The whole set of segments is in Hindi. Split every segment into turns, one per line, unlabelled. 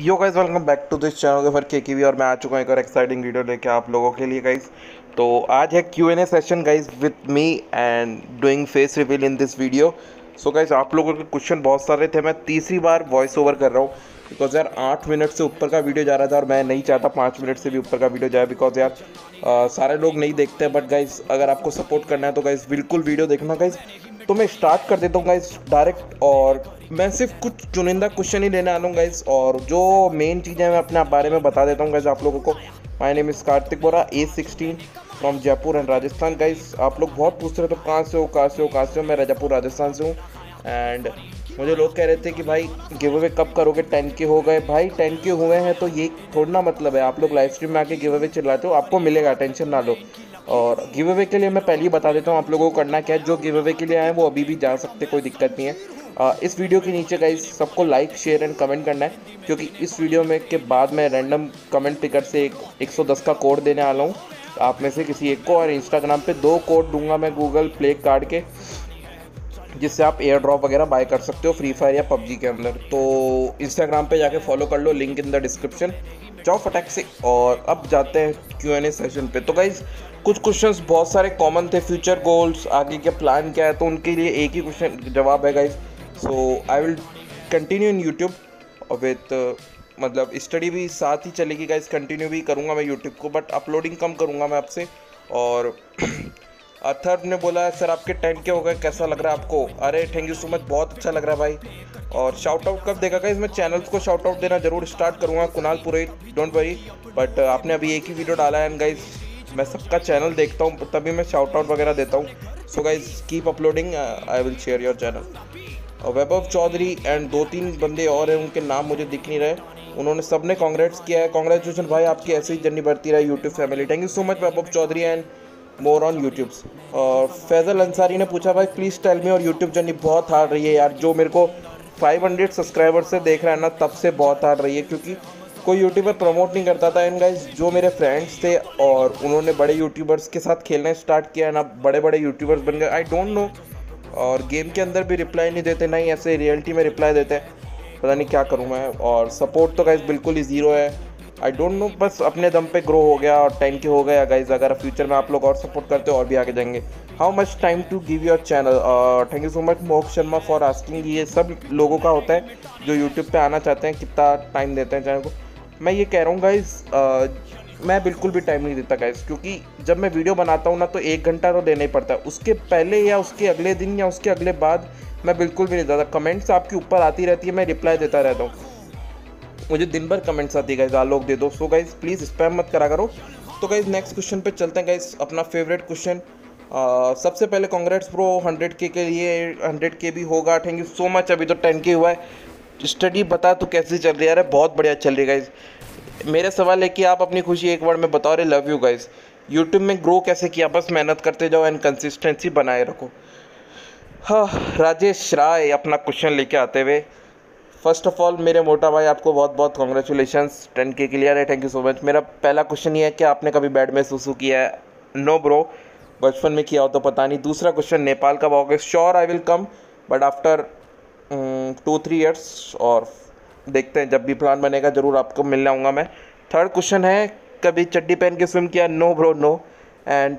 Yo guys welcome back to this channel के फर के की और मैं आ चुका हूँ एक और एक्साइटिंग वीडियो लेके आप लोगों के लिए गाइज़ तो आज है Q and A session guys with me and doing face reveal in this video so guys आप लोगों के क्वेश्चन बहुत सारे थे मैं तीसरी बार वॉइस ओवर कर रहा हूँ. बिकॉज़ यार आठ मिनट से ऊपर का वीडियो जा रहा था और मैं नहीं चाहता पाँच मिनट से भी ऊपर का वीडियो जाए बिकॉज़ यार आ, सारे लोग नहीं देखते बट गाइज़ अगर आपको सपोर्ट करना है तो गाइज़ बिल्कुल वीडियो देखना गाइज़ तो मैं स्टार्ट कर देता हूँ गाइज़ डायरेक्ट और मैं सिर्फ़ कुछ चुनिंदा क्वेश्चन ही लेने आना हूँ गाइज़ और जो मेन चीज़ें मैं अपने बारे में बता देता हूँ गाइज़ आप लोगों को। My name is Kartik Bora a sixteen from Jaipur and Rajasthan guys आप लोग बहुत पूछ रहे तो कहाँ से हो कहाँ से हो कहाँ से हो? मैं राजापुर राजस्थान से हूँ। एंड मुझे लोग कह रहे थे कि भाई गिव अवे कब करोगे? टेन के हो गए। भाई टेन के हुए हैं तो ये थोड़ा मतलब है। आप लोग लाइव स्ट्रीम में आके गिव अवे चिल्लाते हो आपको मिलेगा टेंशन ना लो। और गिव अवे के लिए मैं पहले ही बता देता हूँ आप लोगों को करना क्या है। जो गिव अवे के लिए आए वो अभी भी जा सकते कोई दिक्कत नहीं है। आ, इस वीडियो के नीचे गाइज़ सबको लाइक शेयर एंड कमेंट करना है, क्योंकि इस वीडियो में के बाद मैं रैंडम कमेंट पिकर से एक 110 का कोड देने वाला हूँ। आप में से किसी एक को, और इंस्टाग्राम पे दो कोड दूँगा मैं गूगल प्ले कार्ड के, जिससे आप एयर ड्रॉप वगैरह बाय कर सकते हो फ्री फायर या पबजी के अंदर। तो इंस्टाग्राम पे जाके फॉलो कर लो लिंक इन द डिस्क्रिप्शन जाओ फटाक से, और अब जाते हैं क्यू एन ए सेशन पे। तो गाइज़ कुछ क्वेश्चंस बहुत सारे कॉमन थे फ्यूचर गोल्स आगे के प्लान क्या है तो उनके लिए एक ही क्वेश्चन जवाब है guys so I will continue in YouTube with मतलब स्टडी भी साथ ही चलेगी गाइज़ कंटिन्यू भी करूँगा मैं यूट्यूब को बट अपलोडिंग कम करूँगा मैं आपसे। और अथर्व ने बोला, सर, आपके टेन के हो गए? कैसा लग रहा है आपको? अरे थैंक यू सो मच बहुत अच्छा लग रहा है भाई। और शाउट आउट कब देगा गाइज़ मैं चैनल्स को शाउट आउट देना ज़रूर स्टार्ट करूँगा कुणाल पूरे डोंट वरी बट आपने अभी एक ही वीडियो डाला है एंड गाइज़ मैं सबका चैनल देखता हूँ, तभी मैं शाउट आउट वगैरह देता हूँ। So guys keep uploading I will share your channel Vaibhav Chaudhary and दो तीन बंदे और हैं, उनके नाम मुझे दिख नहीं रहे। उन्होंने सबने कॉन्ग्रेट्स किया है। कॉन्ग्रेचुलेशन भाई, आपकी ऐसे ही जर्नी बढ़ती रहे YouTube family thank you so much Vaibhav Chaudhary and more on YouTube और फैज़ल अंसारी ने पूछा, भाई प्लीज़ टेल मी और यूट्यूब जर्नी बहुत हार्ड रही है यार। जो मेरे को 500 सब्सक्राइबर से देख रहा है ना, तब से बहुत हार्ड रही है, क्योंकि कोई यूट्यूबर प्रमोट नहीं करता था। एंड गाइज़ जो मेरे फ्रेंड्स थे और उन्होंने बड़े यूट्यूबर्स के साथ खेलना स्टार्ट किया ना बड़े बड़े यूट्यूबर्स बन गए। आई डोंट नो और गेम के अंदर भी रिप्लाई नहीं देते, नहीं, ऐसे रियलिटी में रिप्लाई देते। पता नहीं क्या करूँ मैं। और सपोर्ट तो गाइज़ बिल्कुल ही ज़ीरो है। आई डोंट नो बस अपने दम पे ग्रो हो गया, और टाइम के हो गया गाइज़ अगर फ्यूचर में आप लोग और सपोर्ट करते हो, और भी आगे जाएँगे। How much time to give your channel thank you so much Mohak Sharma for asking ये सब लोगों का होता है, जो यूट्यूब पे आना चाहते हैं, कितना टाइम देते हैं चैनल को। मैं ये कह रहा हूँ गाइज़ मैं बिल्कुल भी टाइम नहीं देता गाइज़ क्योंकि जब मैं वीडियो बनाता हूँ ना तो एक घंटा तो देना ही पड़ता है। उसके पहले या उसके अगले दिन या उसके अगले बाद मैं बिल्कुल भी नहीं देता। कमेंट्स आपके ऊपर आती रहती है, मैं रिप्लाई देता रहता हूँ। मुझे दिन भर कमेंट्स आती है गाइज़ आलोक दे दो। सो गाइज़ प्लीज़ स्पैम मत करा करो। तो गाइज़ नेक्स्ट क्वेश्चन पे चलते हैं गाइज़ अपना फेवरेट क्वेश्चन सबसे पहले कांग्रेट्स प्रो हंड्रेड के के लिए। हंड्रेड के भी होगा। थैंक यू सो मच अभी तो टेन के हुआ है। स्टडी बता तो कैसी चल रही है? अरे, बहुत बढ़िया चल रही है गाइज़ मेरा सवाल है कि आप अपनी खुशी एक वर्ड में बताओ रहे लव यू गाइज़ यूट्यूब में ग्रो कैसे किया? बस मेहनत करते जाओ एंड कंसिस्टेंसी बनाए रखो। हाँ राजेश राय अपना क्वेश्चन लेके आते हुए। फ़र्स्ट ऑफ़ ऑल मेरे मोटा भाई, आपको बहुत बहुत कॉन्ग्रेचुलेशन टेन के क्लियर है थैंक यू सो मच मेरा पहला क्वेश्चन ये है कि आपने कभी बैड में सुसु किया है? नो ब्रो बचपन में किया हो तो पता नहीं। दूसरा क्वेश्चन नेपाल कब आओगे? Sure I will come but after two three years और देखते हैं, जब भी प्लान बनेगा, ज़रूर आपको मिलने आऊँगा मैं। थर्ड क्वेश्चन है, कभी चड्डी पहन के स्विम किया? नो ब्रो नो एंड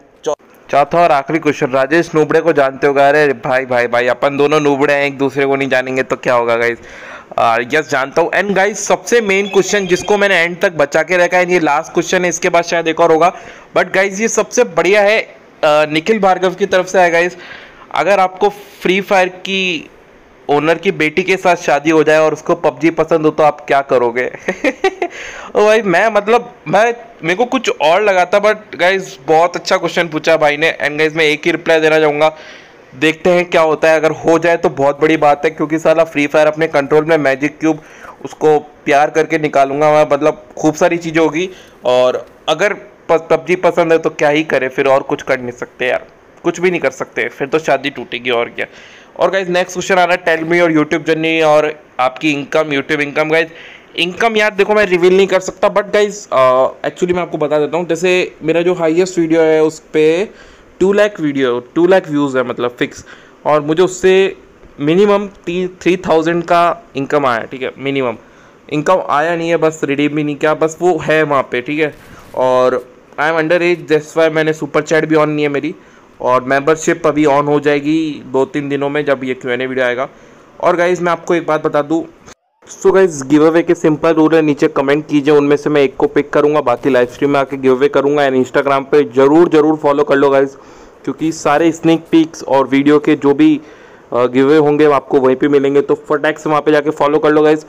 चौथा और आखिरी क्वेश्चन राजेश, नूबड़े को जानते होगा अरे भाई भाई भाई, अपन दोनों नूबड़े हैं, एक दूसरे को नहीं जानेंगे तो क्या होगा गाइज़ यस जानता हूँ। एंड गाइज़ सबसे मेन क्वेश्चन जिसको मैंने एंड तक बचा के रखा है, ये लास्ट क्वेश्चन है, इसके बाद शायद एक और होगा। बट गाइज़ ये सबसे बढ़िया है निखिल भार्गव की तरफ़ से है गाइज़ अगर आपको फ्री फायर की ओनर की बेटी के साथ शादी हो जाए और उसको पबजी पसंद हो तो आप क्या करोगे? ओ भाई, मैं मतलब मैं, मेरे को कुछ और लगा था बट गाइज़ बहुत अच्छा क्वेश्चन पूछा भाई ने एंड गाइज़ मैं एक ही रिप्लाई देना चाहूँगा। देखते हैं क्या होता है। अगर हो जाए तो बहुत बड़ी बात है, क्योंकि साला फ्री फायर अपने कंट्रोल में मैजिक क्यूब उसको प्यार करके निकालूँगा मैं मतलब खूब सारी चीज़ें होगी। और अगर पबजी पसंद है तो क्या ही करे, फिर और कुछ कर नहीं सकते यार। कुछ भी नहीं कर सकते, फिर तो शादी टूटेगी और क्या। और गाइज़ नेक्स्ट क्वेश्चन आ रहा है टेल मी और यूट्यूब जर्नी और आपकी income YouTube income guys income यार देखो मैं रिवील नहीं कर सकता बट गाइज़ एक्चुअली मैं आपको बता देता हूँ, जैसे मेरा जो हाईएस्ट वीडियो है, उस पर two lakh video two lakh views है मतलब फिक्स और मुझे उससे मिनिमम ती थ्री थाउज़ेंड का इनकम आया, ठीक है मिनिमम इनकम आया नहीं है, बस रिडीम भी नहीं किया, बस वो है वहाँ पे, ठीक है. और I am under age just why मैंने सुपर चैट भी ऑन नहीं है मेरी. और मेंबरशिप अभी ऑन हो जाएगी दो तीन दिनों में जब ये क्यू एन ए वीडियो आएगा। और गाइज़ मैं आपको एक बात बता दूँ। सो गाइज़ गिव अवे के सिंपल रूल है, नीचे कमेंट कीजिए, उनमें से मैं एक को पिक करूँगा, बाकी लाइव स्ट्रीम में आके गिव अवे करूँगा एंड इंस्टाग्राम पे ज़रूर ज़रूर फॉलो कर लो गाइज़ क्योंकि सारे स्निक पिक्स और वीडियो के जो भी गिव अवे होंगे आपको वहीं पे मिलेंगे। तो फटैक से वहाँ पे जाके फॉलो कर लो गाइज़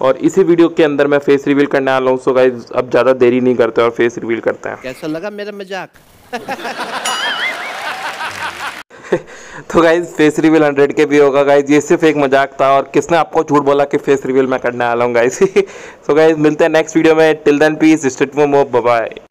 और इसी वीडियो के अंदर मैं फेस रिवील करने आ रहा हूँ। सो गाइज़ अब ज़्यादा देरी नहीं करते और फेस रिवील करते हैं।
कैसा लगा मेरा मज़ाक?
तो गाइज़ फेस रिवील हंड्रेड के भी होगा गाइज़ ये सिर्फ़ एक मज़ाक था और किसने आपको झूठ बोला कि फेस रिवील मैं करने आ रहा हूँ गाइज़ तो गाइज़ मिलते हैं नेक्स्ट वीडियो में. Till then peace state mob bye